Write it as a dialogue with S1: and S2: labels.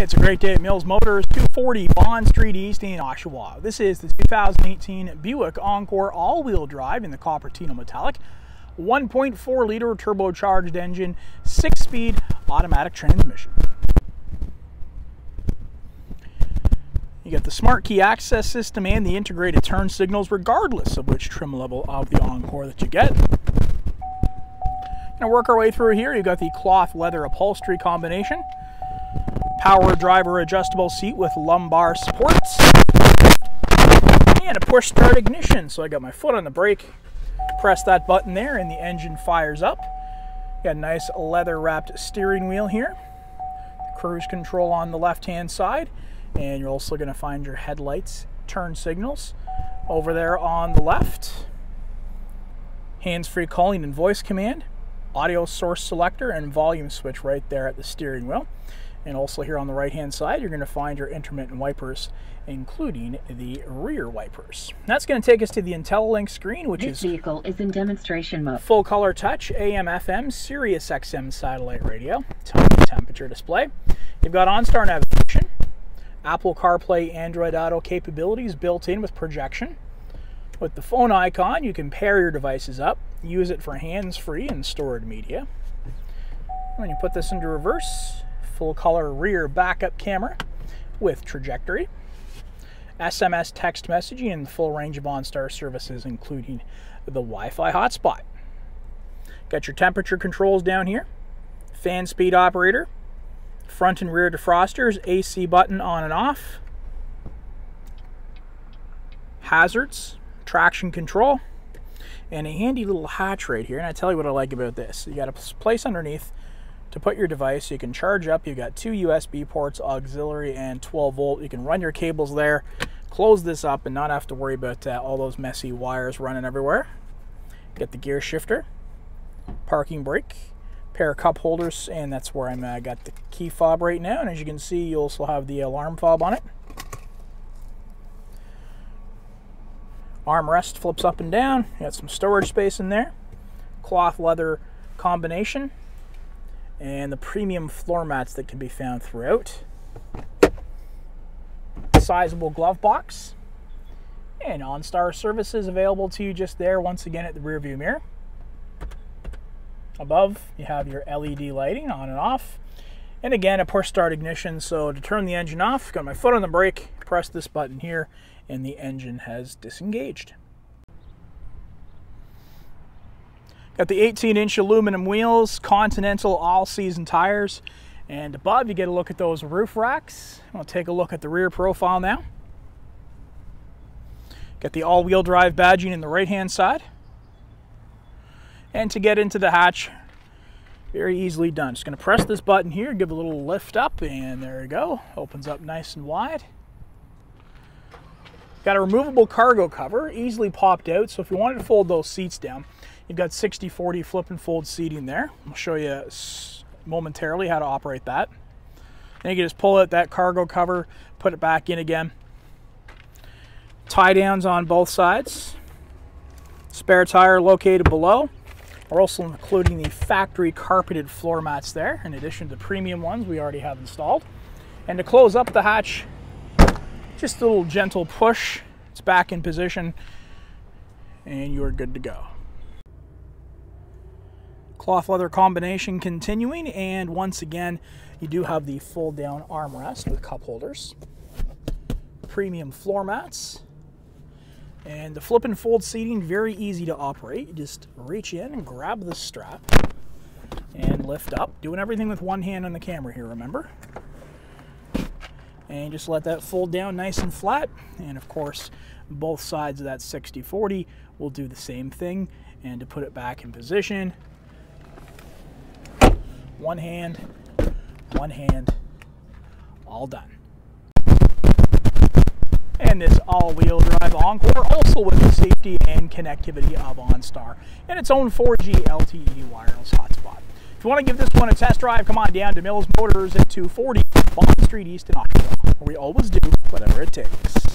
S1: It's a great day at Mills Motors, 240 Bond Street East in Oshawa. This is the 2018 Buick Encore all-wheel drive in the Coppertino Metallic. 1.4 liter turbocharged engine, 6-speed automatic transmission. You get the smart key access system and the integrated turn signals regardless of which trim level of the Encore that you get. Gonna work our way through here. You've got the cloth leather upholstery combination power driver adjustable seat with lumbar supports, and a push start ignition. So I got my foot on the brake, press that button there, and the engine fires up. Got a nice leather wrapped steering wheel here, cruise control on the left hand side, and you're also going to find your headlights turn signals over there on the left. Hands free calling and voice command, audio source selector, and volume switch right there at the steering wheel. And also here on the right hand side, you're going to find your intermittent wipers, including the rear wipers. That's going to take us to the IntelliLink screen, which
S2: this
S1: is
S2: vehicle is in demonstration mode.
S1: Full color touch, AM, FM, Sirius XM satellite radio, time and temperature display. You've got OnStar navigation, Apple CarPlay, Android Auto capabilities built in with projection. With the phone icon, you can pair your devices up, use it for hands-free and stored media. When you put this into reverse, full color rear backup camera with trajectory, SMS text messaging, and the full range of OnStar services, including the Wi Fi hotspot. Got your temperature controls down here, fan speed operator, front and rear defrosters, AC button on and off, hazards, traction control, and a handy little hatch right here. And I tell you what I like about this. You got a place underneath to put your device. You can charge up. You've got two USB ports, auxiliary and 12 volt. You can run your cables there, close this up, and not have to worry about uh, all those messy wires running everywhere. Get the gear shifter, parking brake, pair of cup holders, and that's where I'm uh, got the key fob right now. And as you can see, you also have the alarm fob on it. Armrest flips up and down. You got some storage space in there. Cloth leather combination and the premium floor mats that can be found throughout. Sizable glove box and OnStar services available to you just there once again at the rear view mirror. Above you have your LED lighting on and off and again a push start ignition so to turn the engine off got my foot on the brake press this button here and the engine has disengaged. Got the 18 inch aluminum wheels, Continental all season tires. And above you get a look at those roof racks. We'll take a look at the rear profile now. Got the all wheel drive badging in the right hand side. And to get into the hatch, very easily done. Just to press this button here, give a little lift up, and there you go. Opens up nice and wide. Got a removable cargo cover, easily popped out. So if you wanted to fold those seats down, You've got 60-40 flip and fold seating there. I'll show you momentarily how to operate that. Then you can just pull out that cargo cover, put it back in again. Tie downs on both sides. Spare tire located below. We're also including the factory carpeted floor mats there, in addition to premium ones we already have installed. And to close up the hatch, just a little gentle push. It's back in position, and you're good to go. Cloth leather combination continuing, and once again, you do have the fold down armrest with cup holders, premium floor mats, and the flip and fold seating, very easy to operate. You just reach in and grab the strap and lift up. Doing everything with one hand on the camera here, remember? And just let that fold down nice and flat. And of course, both sides of that 60-40 will do the same thing. And to put it back in position, one hand, one hand, all done. And this all-wheel drive Encore also with the safety and connectivity of OnStar and its own 4G LTE wireless hotspot. If you want to give this one a test drive, come on down to Mills Motors at 240 Bond Street East in Oshawa, where we always do whatever it takes.